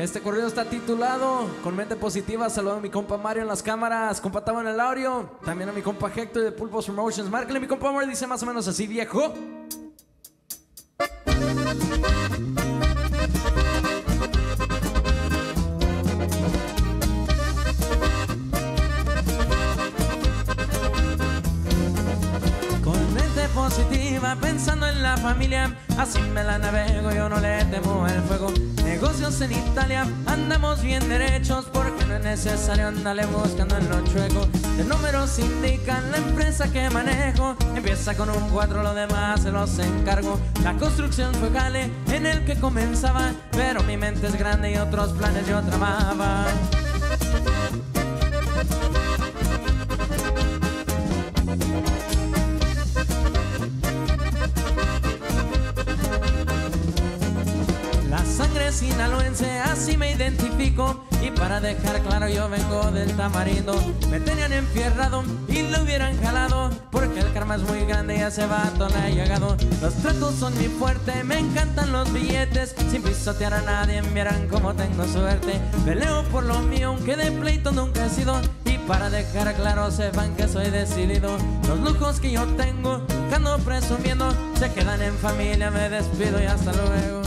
Este corrido está titulado Con mente positiva. Saludo a mi compa Mario en las cámaras, compa Tavo en el audio. También a mi compa Hector de Pulpos Promotions. Márquele mi compa Mario, dice más o menos así, viejo. Positiva, pensando en la familia, así me la navego, yo no le temo el fuego. Negocios en Italia, andamos bien derechos, porque no es necesario andarle buscando en lo chueco. Los números indican la empresa que manejo, empieza con un 4, lo demás se los encargo. La construcción fue jale en el que comenzaba, pero mi mente es grande y otros planes yo tramaba. Sinaloense, así me identifico. Y para dejar claro, yo vengo del tamarindo. Me tenían enfierrado y lo hubieran jalado. Porque el karma es muy grande y ese vato le ha llegado. Los tratos son mi fuerte, me encantan los billetes. Sin pisotear a nadie, vieran cómo tengo suerte. Peleo por lo mío, aunque de pleito nunca he sido. Y para dejar claro, sepan que soy decidido. Los lujos que yo tengo, que ando presumiendo, se quedan en familia. Me despido y hasta luego.